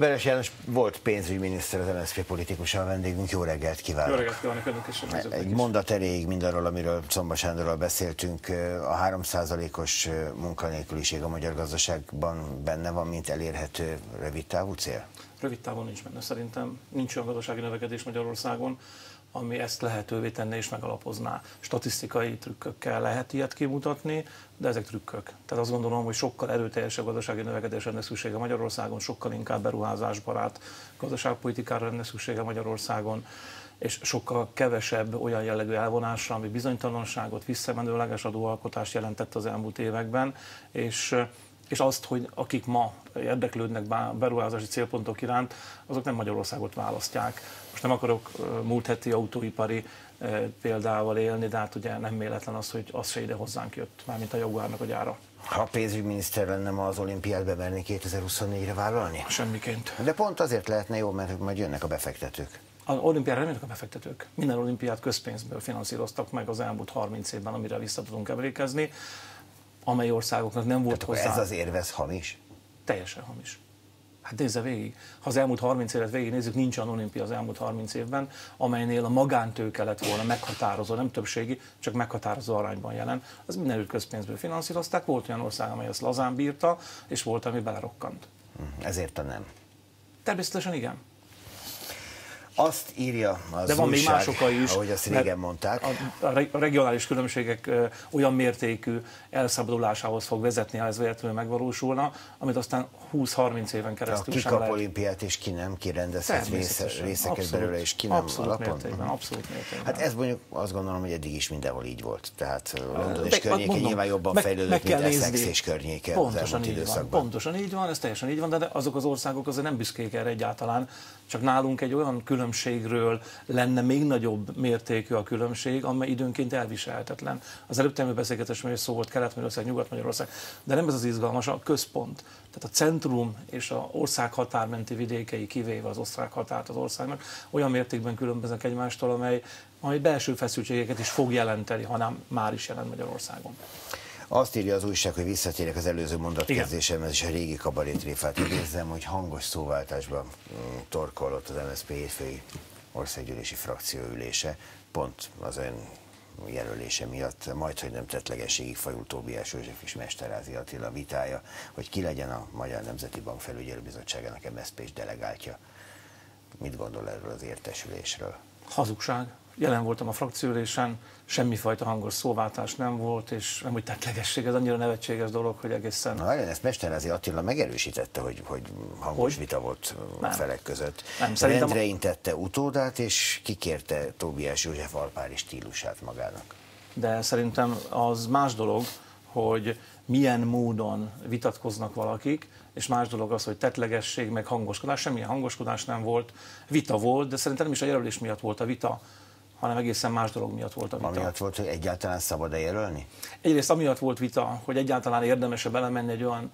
Veres János volt pénzügyminiszter, az MSZP politikusa a vendégünk. Jó reggelt kívánok! Jó reggelt kívánok önök a Egy mondat erejéig mindarról, amiről Szomba Sándorral beszéltünk. A 3%-os munkanélküliség a magyar gazdaságban benne van, mint elérhető rövid távú cél? Rövid távon nincs benne. Szerintem nincs olyan gazdasági növekedés Magyarországon, ami ezt lehetővé tenne és megalapozná. Statisztikai trükkökkel lehet ilyet kimutatni, de ezek trükkök. Tehát azt gondolom, hogy sokkal erőteljesebb gazdasági növekedés lenne szüksége Magyarországon, sokkal inkább beruházásbarát gazdaságpolitikára lenne szüksége Magyarországon, és sokkal kevesebb olyan jellegű elvonásra, ami bizonytalanságot, visszamenőleges adóalkotást jelentett az elmúlt években, és és azt, hogy akik ma érdeklődnek beruházási célpontok iránt, azok nem Magyarországot választják. Most nem akarok múlt heti autóipari példával élni, de hát ugye nem véletlen az, hogy az se ide hozzánk jött, mármint a Jaguárnak a gyára. Ha pénzügyminiszter lenne ma az olimpiát bemerni 2024-re vállalni? Semmiként. De pont azért lehetne jó, mert majd jönnek a befektetők. Az olimpiára nem jönnek a befektetők. Minden olimpiát közpénzből finanszíroztak meg az elmúlt 30 évben, amire vissza tudunk emlékezni amely országoknak nem volt Tehát hozzá. Ez az érvez hamis? Teljesen hamis. Hát nézze végig. Ha az elmúlt 30 évet végignézzük, nincs olyan olimpia az elmúlt 30 évben, amelynél a magántőke lett volna meghatározó, nem többségi, csak meghatározó arányban jelen. Az mindenütt közpénzből finanszírozták, volt olyan ország, amely ezt lazán bírta, és volt, ami belerokkant. Hm, ezért a nem. Természetesen igen. Azt írja az De van újság, még más okai is. Ahogy azt régen mondták. A, a regionális különbségek olyan mértékű elszabadulásához fog vezetni, ha ez véletlenül megvalósulna, amit aztán 20-30 éven keresztül ki kap olimpiát, és ki nem, ki rendezhet részeket abszolút, belőle, és ki nem abszolút alapon? Mértékben, abszolút mértékben. Hát ez mondjuk azt gondolom, hogy eddig is mindenhol így volt. Tehát London és környéke nyilván jobban meg, fejlődött, meg mint Essex és környéke pontosan így Van, pontosan így van, ez teljesen így van, de azok az országok azért nem büszkék erre egyáltalán, csak nálunk egy olyan különbségről lenne még nagyobb mértékű a különbség, amely időnként elviselhetetlen. Az előbb termő beszélgetésben is szó volt Kelet-Magyarország, Nyugat-Magyarország, de nem ez az izgalmas, a központ. Tehát a centrum és a ország határmenti vidékei, kivéve az osztrák határt az országnak, olyan mértékben különböznek egymástól, amely, amely belső feszültségeket is fog jelenteni, hanem már is jelent Magyarországon. Azt írja az újság, hogy visszatérek az előző mondatkezdésemhez, és a régi kabarétréfát idézem, hogy hangos szóváltásban mm, torkolott az MSZP hétfői országgyűlési frakcióülése, pont az ön jelölése miatt, majd, hogy nem tettlegességig fajult Tóbiás József és Mesterázi Attila vitája, hogy ki legyen a Magyar Nemzeti Bank felügyelőbizottságának MSZP-s delegáltja. Mit gondol erről az értesülésről? Hazugság jelen voltam a frakcióülésen, semmifajta hangos szóváltás nem volt, és nem úgy tettlegesség, ez annyira nevetséges dolog, hogy egészen... Na, ezt Mesterházi Attila megerősítette, hogy, hogy hangos hogy? vita volt nem. a felek között. Nem, szerintem... Rendre intette utódát, és kikérte Tóbiás József Alpári stílusát magának. De szerintem az más dolog, hogy milyen módon vitatkoznak valakik, és más dolog az, hogy tetlegesség, meg hangoskodás, semmilyen hangoskodás nem volt, vita volt, de szerintem nem is a jelölés miatt volt a vita, hanem egészen más dolog miatt volt a vita. Amiatt volt, hogy egyáltalán szabad-e jelölni? Egyrészt amiatt volt vita, hogy egyáltalán érdemese belemenni egy olyan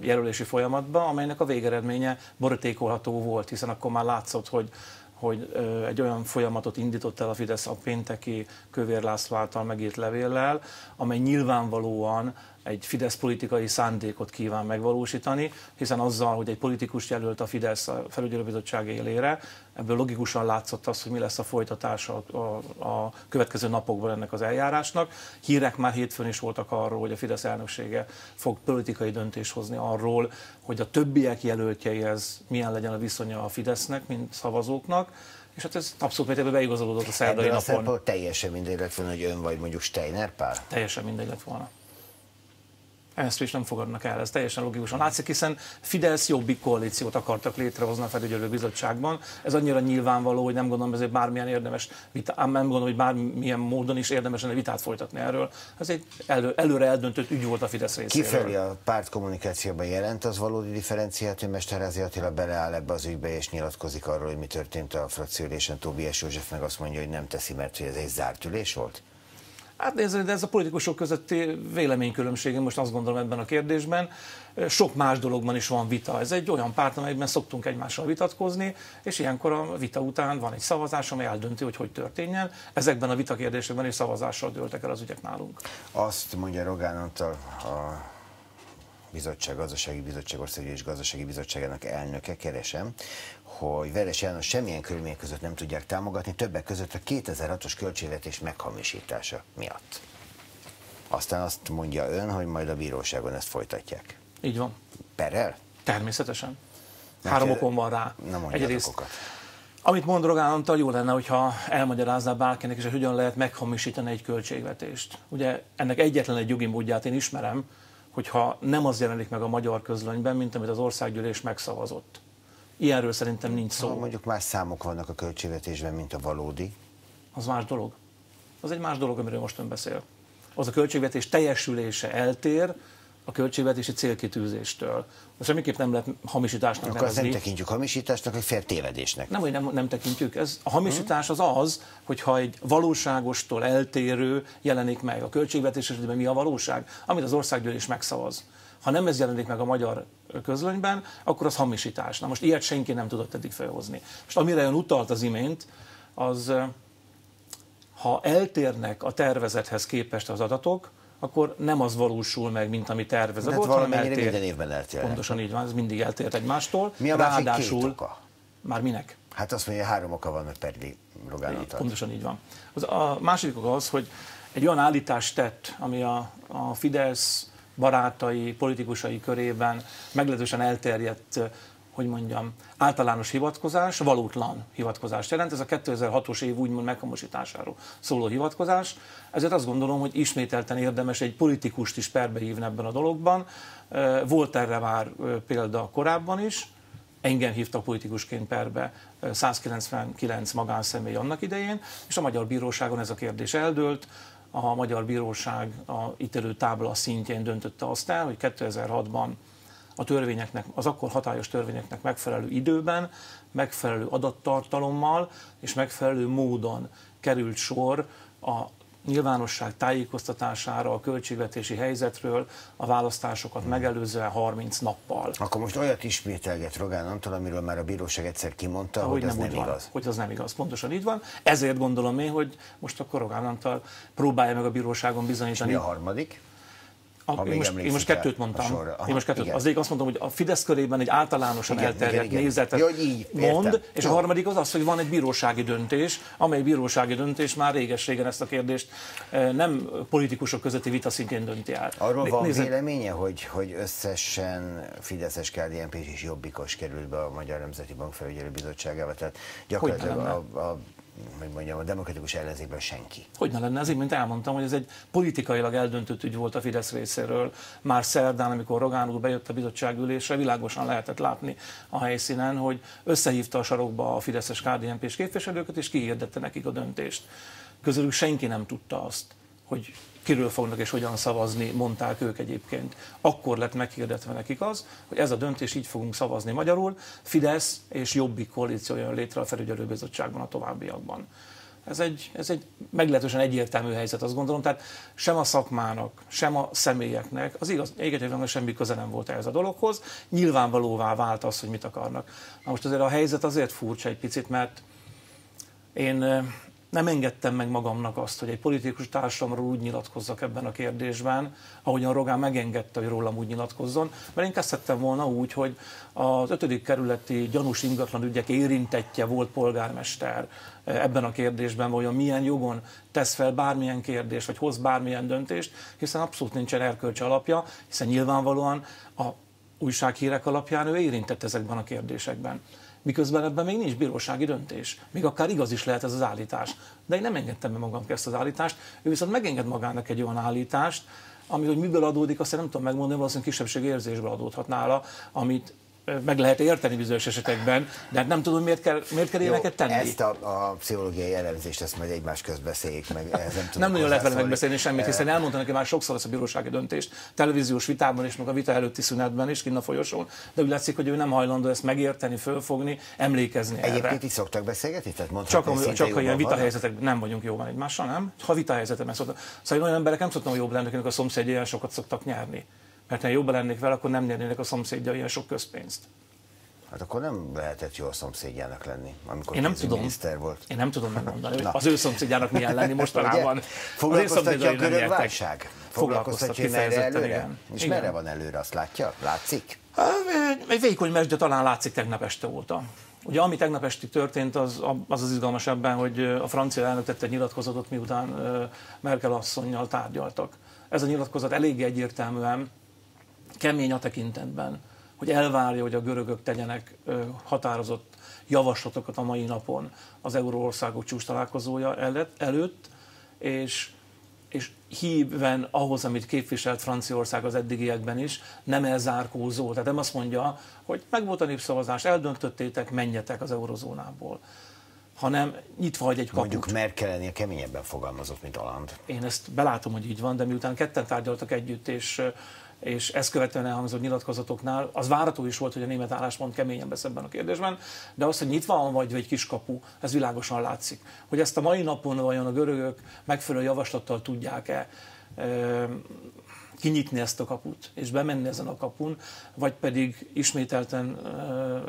jelölési folyamatba, amelynek a végeredménye borítékolható volt, hiszen akkor már látszott, hogy hogy egy olyan folyamatot indított el a Fidesz a pénteki Kövér László által megírt levéllel, amely nyilvánvalóan egy Fidesz politikai szándékot kíván megvalósítani, hiszen azzal, hogy egy politikus jelölt a Fidesz a felügyelőbizottság élére, ebből logikusan látszott az, hogy mi lesz a folytatása a, a, következő napokban ennek az eljárásnak. Hírek már hétfőn is voltak arról, hogy a Fidesz elnöksége fog politikai döntés hozni arról, hogy a többiek jelöltjeihez milyen legyen a viszonya a Fidesznek, mint szavazóknak, és hát ez abszolút mértékben beigazolódott a szerdai napon. Ebben teljesen mindegy lett volna, hogy ön vagy mondjuk Steiner Pál? Teljesen mindegy lett volna ezt is nem fogadnak el, ez teljesen logikusan látszik, hiszen Fidesz jobbik koalíciót akartak létrehozni a felügyelő bizottságban. Ez annyira nyilvánvaló, hogy nem gondolom, ezért bármilyen érdemes vita, nem gondolom, hogy bármilyen módon is érdemes lenne vitát folytatni erről. Ez egy elő, előre eldöntött ügy volt a Fidesz részéről. Kifelé a párt kommunikációban jelent az valódi differenciát, hogy Mesterházi Attila beleáll ebbe az ügybe és nyilatkozik arról, hogy mi történt a frakcióülésen. Tóbiás József meg azt mondja, hogy nem teszi, mert hogy ez egy zárt ülés volt? Hát nézd, de ez a politikusok közötti véleménykülönbség, én most azt gondolom ebben a kérdésben. Sok más dologban is van vita. Ez egy olyan párt, amelyben szoktunk egymással vitatkozni, és ilyenkor a vita után van egy szavazás, amely eldönti, hogy hogy történjen. Ezekben a vita kérdésekben is szavazással dőltek el az ügyek nálunk. Azt mondja Rogán Antal, a Bizottság, Gazdasági Bizottság, Országgyűlés Gazdasági Bizottságának elnöke, keresem, hogy Veres János semmilyen körülmények között nem tudják támogatni, többek között a 2006-os költségvetés meghamisítása miatt. Aztán azt mondja ön, hogy majd a bíróságon ezt folytatják. Így van. Perel? Természetesen. Három okon van rá. Nem Egyrészt, okokat. Amit mond Rogán Antal, jó lenne, hogyha elmagyarázná bárkinek is, hogy hogyan lehet meghamisítani egy költségvetést. Ugye ennek egyetlen egy jogi módját én ismerem, hogyha nem az jelenik meg a magyar közlönyben, mint amit az országgyűlés megszavazott. Ilyenről szerintem nincs szó. Ha mondjuk más számok vannak a költségvetésben, mint a valódi. Az más dolog. Az egy más dolog, amiről most ön beszél. Az a költségvetés teljesülése eltér, a költségvetési célkitűzéstől. Most semmiképp nem lehet hamisításnak Akkor nevezni. nem tekintjük hamisításnak, vagy féltévedésnek. Nem, hogy nem, nem tekintjük. Ez, a hamisítás az az, hogyha egy valóságostól eltérő jelenik meg. A költségvetés esetében mi a valóság? Amit az országgyűlés megszavaz. Ha nem ez jelenik meg a magyar közlönyben, akkor az hamisítás. Na most ilyet senki nem tudott eddig felhozni. Most amire ön utalt az imént, az ha eltérnek a tervezethez képest az adatok, akkor nem az valósul meg, mint ami tervezett volt, hanem eltér. minden évben eltér. Pontosan így van, ez mindig eltért egymástól. Mi a Ráadásul, két oka? Már minek? Hát azt mondja, három oka van, mert Perli Rogán Pontosan így van. Az, a második oka az, hogy egy olyan állítást tett, ami a, a Fidesz barátai, politikusai körében meglehetősen elterjedt hogy mondjam, általános hivatkozás, valótlan hivatkozást jelent. Ez a 2006-os év úgymond meghamosításáról szóló hivatkozás. Ezért azt gondolom, hogy ismételten érdemes egy politikust is perbehívni ebben a dologban. Volt erre már példa korábban is, engem hívtak politikusként perbe 199 magánszemély annak idején, és a Magyar Bíróságon ez a kérdés eldőlt. A Magyar Bíróság a ítélő tábla szintjén döntötte azt el, hogy 2006-ban a törvényeknek, az akkor hatályos törvényeknek megfelelő időben, megfelelő adattartalommal és megfelelő módon került sor a nyilvánosság tájékoztatására, a költségvetési helyzetről a választásokat megelőzően 30 nappal. Akkor most olyat ismételget Rogán Antal, amiről már a bíróság egyszer kimondta, hogy, hogy az nem, nem igaz. Hogy az nem igaz, pontosan így van. Ezért gondolom én, hogy most akkor Rogán Antal próbálja meg a bíróságon bizonyítani. És mi a harmadik? A, én, most, én most kettőt mondtam. Aha, én most kettőt. Igen. Az egyik azt mondom, hogy a Fidesz körében egy általánosan igen, elterjedt igen, igen. nézetet Jó, így, mond, értem. és Jó. a harmadik az az, hogy van egy bírósági döntés, amely bírósági döntés már réges-régen ezt a kérdést eh, nem politikusok közötti vita szintjén dönti el. Arról van Nézze... véleménye, hogy, hogy összesen Fideszes KDNP és Jobbikos került be a Magyar Nemzeti Bank Felügyelő Bizottságába, tehát gyakorlatilag a, a hogy mondjam, a demokratikus ellenzékben senki. Hogy ne lenne, azért, mint elmondtam, hogy ez egy politikailag eldöntött ügy volt a Fidesz részéről. Már szerdán, amikor Rogán úr bejött a bizottság ülésre, világosan lehetett látni a helyszínen, hogy összehívta a sarokba a Fideszes KDNP-s képviselőket, és kihirdette nekik a döntést. Közülük senki nem tudta azt, hogy kiről fognak és hogyan szavazni, mondták ők egyébként. Akkor lett meghirdetve nekik az, hogy ez a döntés így fogunk szavazni magyarul, Fidesz és Jobbik koalíció jön létre a felügyelőbizottságban a továbbiakban. Ez egy, ez egy meglehetősen egyértelmű helyzet, azt gondolom. Tehát sem a szakmának, sem a személyeknek, az igaz, égetően semmi köze nem volt ehhez a dologhoz. Nyilvánvalóvá vált az, hogy mit akarnak. Na most azért a helyzet azért furcsa egy picit, mert én nem engedtem meg magamnak azt, hogy egy politikus társamról úgy nyilatkozzak ebben a kérdésben, ahogyan Rogán megengedte, hogy rólam úgy nyilatkozzon, mert én kezdtem volna úgy, hogy az ötödik kerületi gyanús ingatlan ügyek érintettje volt polgármester ebben a kérdésben, olyan milyen jogon tesz fel bármilyen kérdést, vagy hoz bármilyen döntést, hiszen abszolút nincsen erkölcsi alapja, hiszen nyilvánvalóan a újsághírek alapján ő érintett ezekben a kérdésekben miközben ebben még nincs bírósági döntés. Még akár igaz is lehet ez az állítás. De én nem engedtem be magam ezt az állítást, ő viszont megenged magának egy olyan állítást, ami hogy miből adódik, azt nem tudom megmondani, valószínűleg kisebbségi érzésből adódhat nála, amit meg lehet érteni bizonyos esetekben, de hát nem tudom, miért kell, miért kell ilyeneket tenni. Ezt a, a pszichológiai elemzést, ezt majd egymás beszéljük meg. Ez nem, nem nagyon lehet vele megbeszélni semmit, hiszen elmondta neki már sokszor ezt a bírósági döntést, televíziós vitában és meg a vita előtti szünetben is, kinn a folyosón, de úgy látszik, hogy ő nem hajlandó ezt megérteni, fölfogni, emlékezni Egyébként erre. itt szoktak beszélgetni? Tehát csak, a, csak ha ilyen vitahelyzetek nem vagyunk jóban egymással, nem? Ha vitahelyzetek, szoktak. Szóval olyan emberek nem szoktam jobb lenni, a szomszédjai sokat szoktak nyerni. Mert ha jobban lennék vele, akkor nem nyernének a szomszédja ilyen sok közpénzt. hát akkor nem lehetett jó a szomszédjának lenni, amikor Én nem tudom. miniszter volt. Én nem tudom megmondani, hogy az ő szomszédjának milyen lenni mostanában. Foglalkoztatja a görög válság? Foglalkoztat Foglalkoztatja kifejezetten, előre? igen. És Igen. merre van előre, azt látja? Látszik? Hát, Egy vékony mesdje talán látszik tegnap este óta. Ugye ami tegnap esti történt, az az, az izgalmas ebben, hogy a francia elnök tette egy nyilatkozatot, miután Merkel asszonynal tárgyaltak. Ez a nyilatkozat eléggé egyértelműen kemény a tekintetben, hogy elvárja, hogy a görögök tegyenek határozott javaslatokat a mai napon az Euróországok csúcs találkozója előtt, és és híven ahhoz, amit képviselt Franciaország az eddigiekben is, nem elzárkózó. Tehát nem azt mondja, hogy megvolt a népszavazás, eldöntöttétek, menjetek az eurozónából, hanem nyitva hagy egy kaput. Mondjuk Merkel ennél keményebben fogalmazott, mint Aland. Én ezt belátom, hogy így van, de miután ketten tárgyaltak együtt, és, és ezt követően elhangzott nyilatkozatoknál, az várható is volt, hogy a német álláspont keményen lesz ebben a kérdésben, de az, hogy nyitva van vagy egy kiskapu, ez világosan látszik. Hogy ezt a mai napon vajon a görögök megfelelő javaslattal tudják-e kinyitni ezt a kaput, és bemenni ezen a kapun, vagy pedig ismételten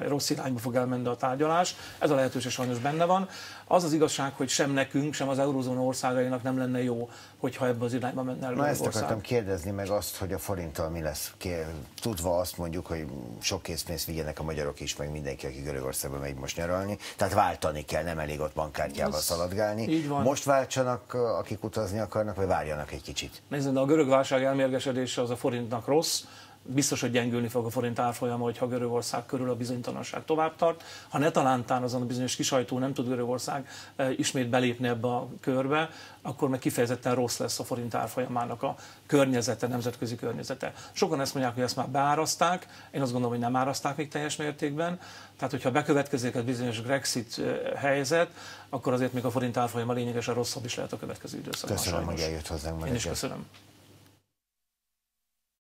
rossz irányba fog elmenni a tárgyalás. Ez a lehetőség sajnos benne van. Az az igazság, hogy sem nekünk, sem az eurozóna országainak nem lenne jó, hogyha ebbe az irányba menne el Na ezt Görögország. akartam kérdezni, meg azt, hogy a forinttal mi lesz. Ké- Tudva azt mondjuk, hogy sok készpénzt vigyenek a magyarok is, meg mindenki, aki Görögországba megy most nyaralni. Tehát váltani kell, nem elég ott bankkártyával Ez szaladgálni. így van. Most váltsanak, akik utazni akarnak, vagy várjanak egy kicsit. Nézd, de a görög válság elmérgesedése az a forintnak rossz. Biztos, hogy gyengülni fog a forint árfolyama, hogyha Görögország körül a bizonytalanság tovább tart. Ha ne talántán azon a bizonyos kisajtó nem tud Görögország eh, ismét belépni ebbe a körbe, akkor meg kifejezetten rossz lesz a forint árfolyamának a környezete, nemzetközi környezete. Sokan ezt mondják, hogy ezt már beáraszták, én azt gondolom, hogy nem áraszták még teljes mértékben. Tehát, hogyha bekövetkezik egy bizonyos Grexit eh, helyzet, akkor azért még a forint árfolyama lényegesen rosszabb is lehet a következő időszakban. Köszönöm, sajnos. hogy eljött hozzánk Én is köszönöm.